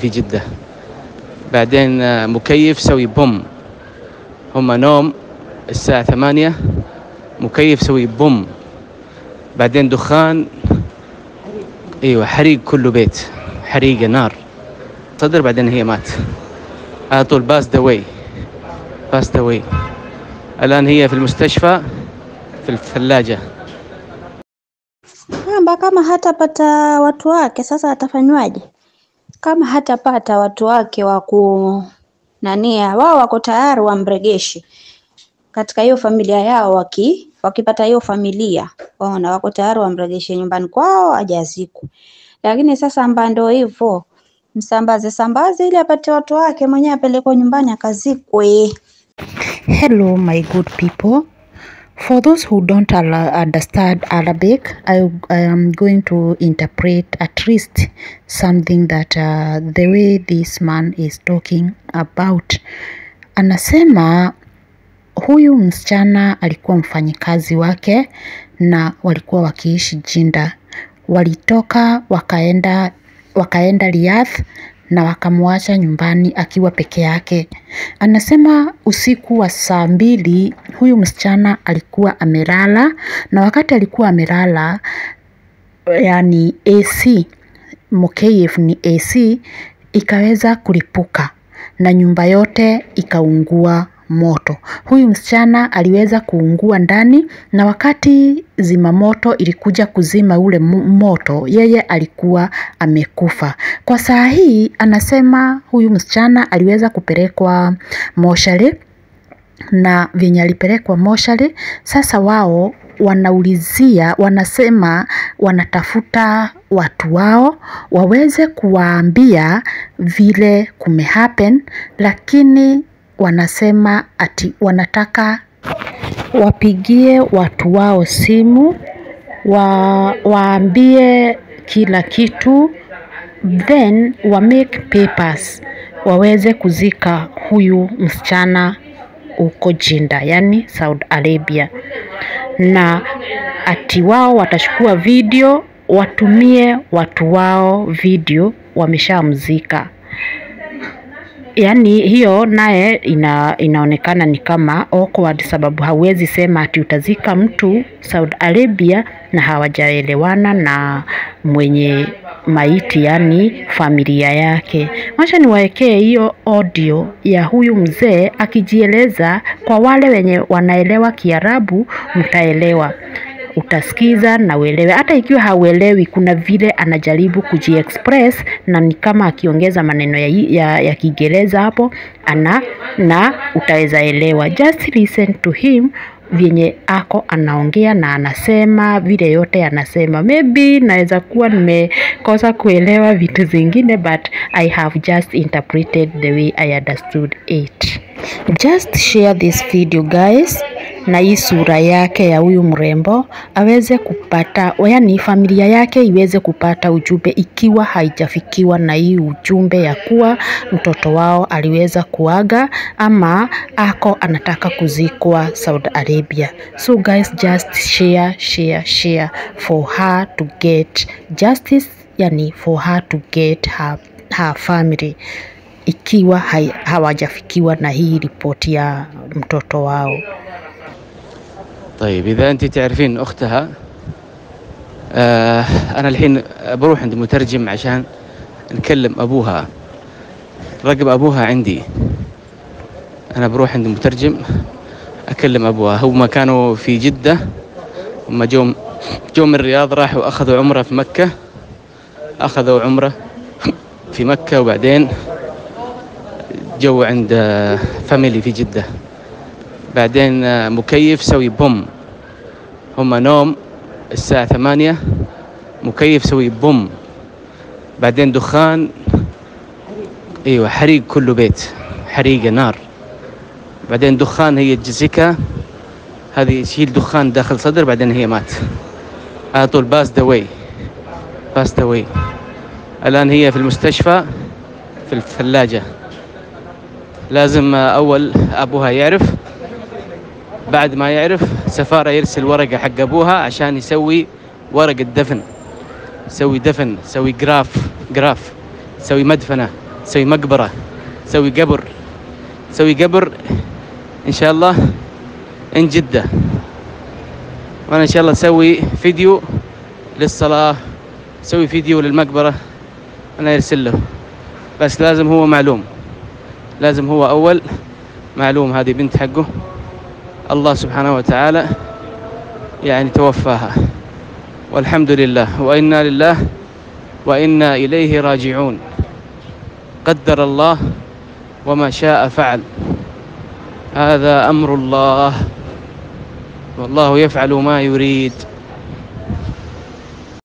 في جدة. بعدين آه، مكيف سوي بوم. هم نوم الساعة ثمانية مكيف سوي بوم. بعدين دخان إيوه حريق كله بيت حريقة نار. صدر بعدين هي مات. على طول باس دواي باس دواي الآن هي في المستشفى في الثلاجة. kwamba kama hatapata watu wake. sasa atafanywaje? Kama hatapata watu wake wa ku nania, wao wako tayari wamregeshe katika hiyo familia yao, waki wakipata hiyo familia, waona wako tayari wamregeshe nyumbani kwao ajaziku Lakini sasa amba ndio hivyo, msambaze sambaze ili apate watu wake, mwenyewe apelekwe nyumbani akazikwe. Hello, my good people. For those who don't understand Arabic, I, I am going to interpret at least something that uh, the way this man is talking about. Anasema huyu msichana alikuwa mfanyikazi wake na walikuwa wakiishi Jinda. Walitoka wakaenda wakaenda Riyadh na wakamwacha nyumbani akiwa peke yake. Anasema usiku wa saa mbili huyu msichana alikuwa amelala na wakati alikuwa amelala yani AC mkf ni AC ikaweza kulipuka na nyumba yote ikaungua moto. Huyu msichana aliweza kuungua ndani na wakati zimamoto ilikuja kuzima ule moto, yeye alikuwa amekufa. Kwa saa hii anasema huyu msichana aliweza kupelekwa moshari na venye alipelekwa moshari, sasa wao wanaulizia, wanasema wanatafuta watu wao waweze kuwaambia vile kumehappen, lakini wanasema ati wanataka wapigie watu wao simu wa, waambie kila kitu then wa make papers waweze kuzika huyu msichana huko Jinda, yani Saudi Arabia, na ati wao watachukua video watumie watu wao video wameshamzika. Yaani hiyo naye ina, inaonekana ni kama awkward, sababu hauwezi sema ati utazika mtu Saudi Arabia na hawajaelewana na mwenye maiti, yani familia yake. Wacha niwaekee hiyo audio ya huyu mzee akijieleza. Kwa wale wenye wanaelewa Kiarabu mtaelewa utasikiza na uelewe. Hata ikiwa hauelewi, kuna vile anajaribu kujiexpress na ni kama akiongeza maneno ya, ya, ya Kiingereza hapo ana na utaweza elewa. Just listen to him vyenye ako anaongea na anasema vile yote anasema. Maybe naweza kuwa nimekosa kuelewa vitu zingine, but I have just interpreted the way I understood it. Just share this video guys, na hii sura yake ya huyu mrembo aweze kupata, yaani familia yake iweze kupata ujumbe, ikiwa haijafikiwa na hii ujumbe ya kuwa mtoto wao aliweza kuaga ama ako anataka kuzikwa Saudi Arabia. So guys, just share, share, share for her to get justice, yani for her to get her, her family ikiwa hawajafikiwa na hii ripoti ya mtoto wao. طيب إذا أنت تعرفين أختها آه أنا الحين بروح عند مترجم عشان نكلم أبوها. رقم أبوها عندي. أنا بروح عند مترجم أكلم أبوها. هم كانوا في جدة هم جو جو من الرياض راحوا أخذوا عمرة في مكة. أخذوا عمرة في مكة وبعدين جو عند آه، فاميلي في جدة. بعدين آه، مكيف سوي بوم. هم نوم الساعة ثمانية مكيف سوي بوم. بعدين دخان إيوه حريق كله بيت حريقة نار. بعدين دخان هي جيسيكا هذه تشيل دخان داخل صدر بعدين هي مات. على طول باس دواي باس دواي الآن هي في المستشفى في الثلاجة. لازم آه، أول أبوها يعرف بعد ما يعرف سفارة يرسل ورقة حق أبوها عشان يسوي ورقة دفن يسوي دفن يسوي جراف جراف. يسوي مدفنة نسوي مقبرة نسوي قبر. نسوي قبر إن شاء الله إن جدة. وأنا إن شاء الله أسوي فيديو للصلاة أسوي فيديو للمقبرة أنا يرسل له. بس لازم هو معلوم. لازم هو أول معلوم هذه بنت حقه. الله سبحانه وتعالى يعني توفاها. والحمد لله وإنا لله وإنا إليه راجعون. قدر الله وما شاء فعل. هذا أمر الله. والله يفعل ما يريد.